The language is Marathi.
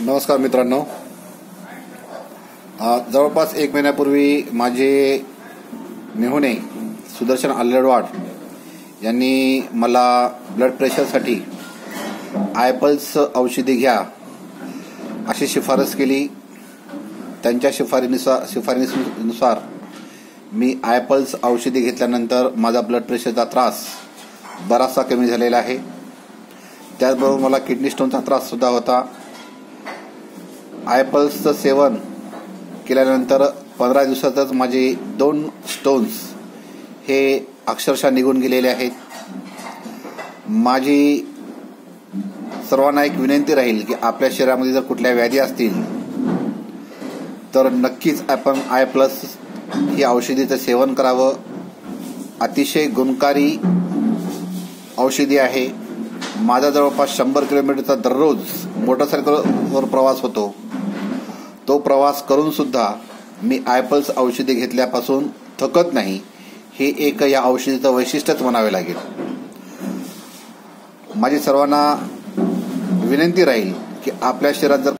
नमस्कार मित्रांनो. जवळपास एक महिन्यापूर्वी माझे मेहुणे सुदर्शन आल्लडवाड यांनी मला ब्लड प्रेशरसाठी आयपल्स औषधी घ्या अशी शिफारस केली. त्यांच्या शिफारीनुसार शिफारसीनुसार मी आयपल्स औषधी घेतल्यानंतर माझा ब्लड प्रेशरचा त्रास बराचसा कमी झालेला आहे. त्याचबरोबर मला किडनी स्टोनचा त्रास सुद्धा होता. आयपल्सचं सेवन केल्यानंतर पंधरा दिवसातच माझे दोन स्टोन्स हे अक्षरशः निघून गेलेले आहेत. माझी सर्वांना एक विनंती राहील की आपल्या शरीरामध्ये जर कुठल्या व्याधी असतील तर नक्कीच आपण आय प्लस ही औषधीचं सेवन करावं. अतिशय गुणकारी औषधी आहे. माझा जवळपास शंभर किलोमीटरचा दररोज मोटरसायकलवर प्रवास होतो. तो प्रवास करून सुद्धा मी आयपल्स औषधी घेतल्यापासून थकत नाही. हे एक या औषधीचं वैशिष्ट्यच म्हणावे लागेल. माझी सर्वांना विनंती राहील की आपल्या शरीरात जर